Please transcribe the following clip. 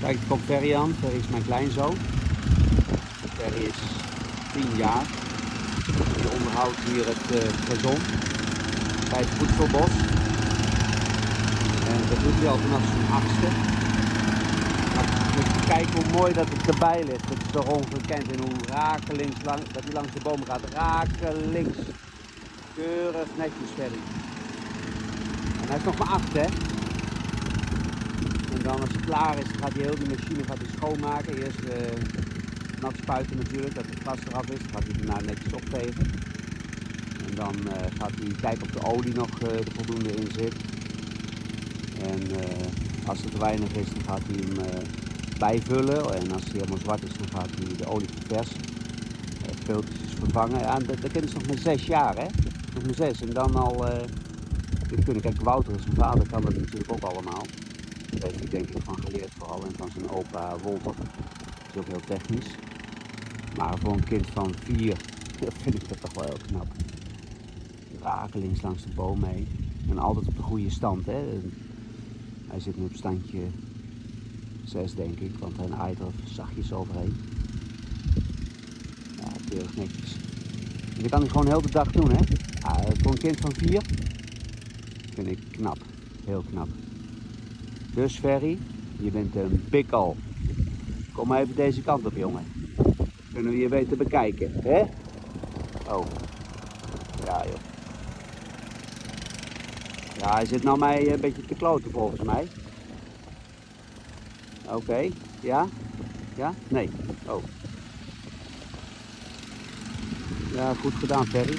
Kijk, er komt Ferry aan. Is mijn kleinzoon. Ferry is 10 jaar. Die onderhoudt hier het uh, gazon bij het voedselbos. En dat doet hij al vanaf zijn achtste. Kijk hoe mooi dat het erbij ligt. Dat is toch ongekend. En hoe rakelings dat hij langs de boom gaat. Rakelings. Keurig netjes Ferry. En hij is nog maar acht hè. En dan als het klaar is, gaat hij heel die machine gaat hij schoonmaken. Eerst uh, nat spuiten natuurlijk, dat het gas eraf is. Gaat hij daarna netjes opvegen. En dan uh, gaat hij kijken of de olie nog er voldoende in zit. En als het weinig is, dan gaat hij hem bijvullen. En als hij helemaal zwart is, dan gaat hij de olie verversen. filtertjes vervangen. Ja, dat, dat is nog maar zes jaar, hè? Nog maar zes. En dan al kunnen. Kijk, Wouter, zijn vader, kan dat natuurlijk ook allemaal. Daar heeft hij denk ik van geleerd vooral en van zijn opa Wolter. Dat is ook heel technisch. Maar voor een kind van vier vind ik dat toch wel heel knap. Rakelings langs de boom mee. En altijd op de goede stand. Hè. Hij zit nu op standje 6 denk ik, want hij aait er zachtjes overheen. Ja, keurig netjes. En kan hij gewoon heel de dag doen hè. Voor een kind van vier vind ik knap. Heel knap. Dus Ferry, je bent een pikkel. Kom maar even deze kant op, jongen. Kunnen we je beter bekijken, hè? Oh. Ja, joh. Ja, hij zit nou mij een beetje te kloten volgens mij. Oké, ja? Ja? Nee. Oh. Ja, goed gedaan, Ferry.